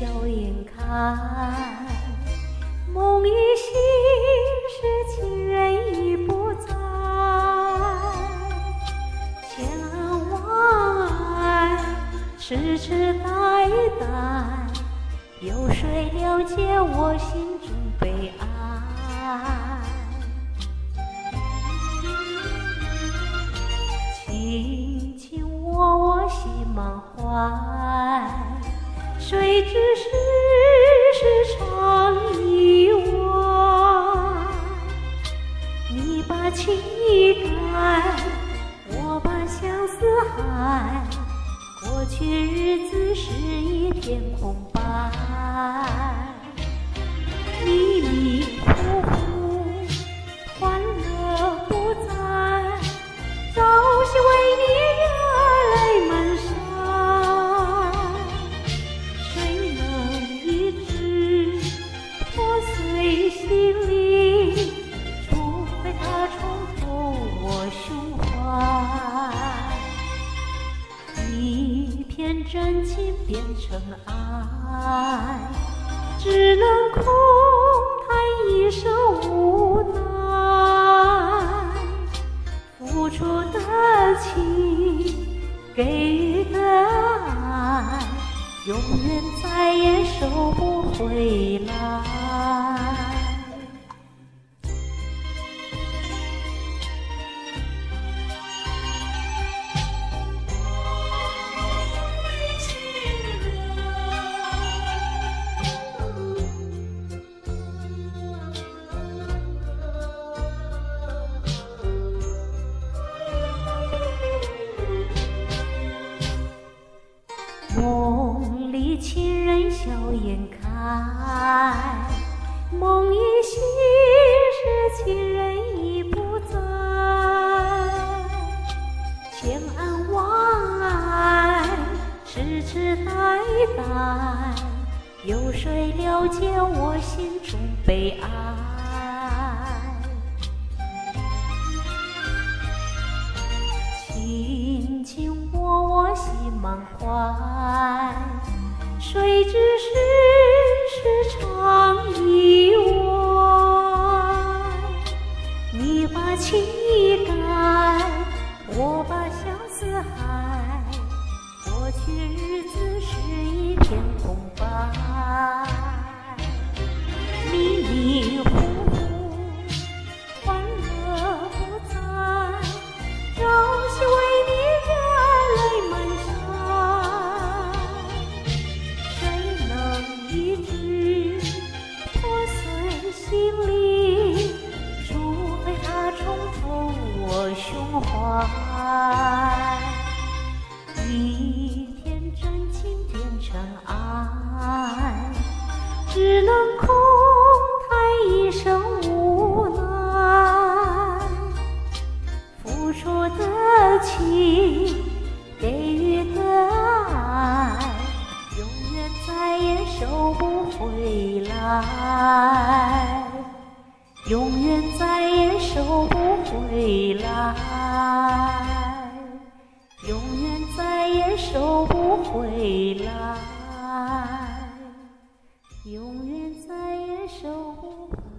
笑颜开。梦已醒时，情人已不在。千恩万爱，痴痴呆呆，有谁了解我心只是世事常遗忘，你把情意改，我把相思海。过去日子是一片空白。你已。真情变成爱，只能空叹一声无奈。付出的情，给予的爱，永远再也收不回来。笑颜开，梦已醒时情人已不在。千恩万爱，痴痴呆呆，有谁了解我心中悲哀？天空白，迷迷糊糊，欢乐不在。朝夕为你热泪满腮，谁能医治破碎心灵？除非他重投我胸怀。一付出的情，给予的爱，永远再也收不回来，永远再也收不回来，永远再也收不回来，永远再也收不回。